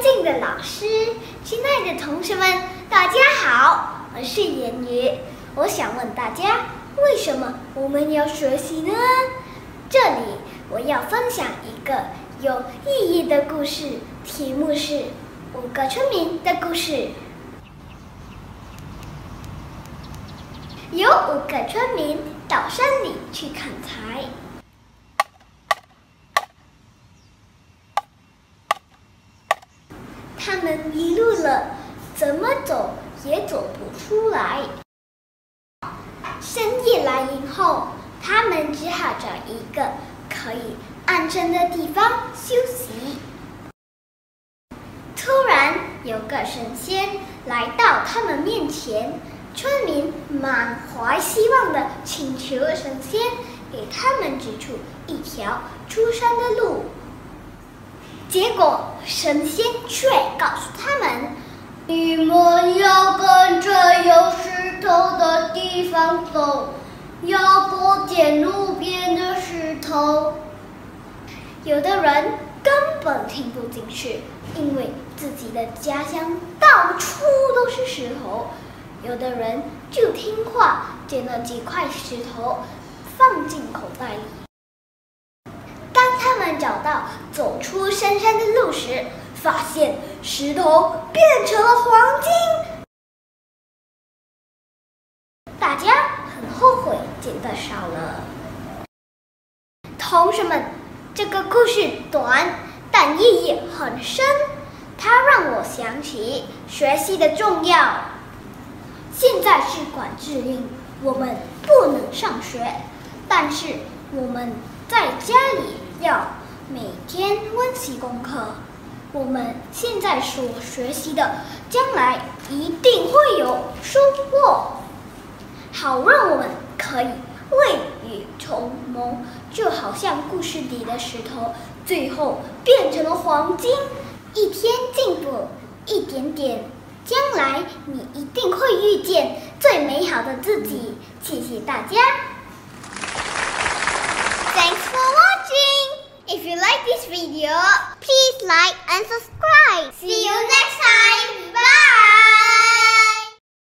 尊敬的老师，亲爱的同学们，大家好，我是言语。我想问大家，为什么我们要学习呢？这里我要分享一个有意义的故事，题目是《五个村民的故事》。有五个村民到山里去砍柴。他们迷路了，怎么走也走不出来。深夜来临后，他们只好找一个可以安身的地方休息。突然，有个神仙来到他们面前，村民满怀希望的请求神仙给他们指出一条出山的路。结果，神仙却告诉他们：“你们要跟着有石头的地方走，要多捡路边的石头。”有的人根本听不进去，因为自己的家乡到处都是石头。有的人就听话，捡了几块石头，放进口袋里。找到走出深山的路时，发现石头变成了黄金。大家很后悔捡的少了。同学们，这个故事短，但意义很深。它让我想起学习的重要。现在是管制令，我们不能上学，但是我们在家里要。每天温习功课，我们现在所学习的，将来一定会有收获。好让我们可以未雨绸缪，就好像故事里的石头，最后变成了黄金。一天进步一点点，将来你一定会遇见最美好的自己。谢谢大家。Video, please like and subscribe. See you next time.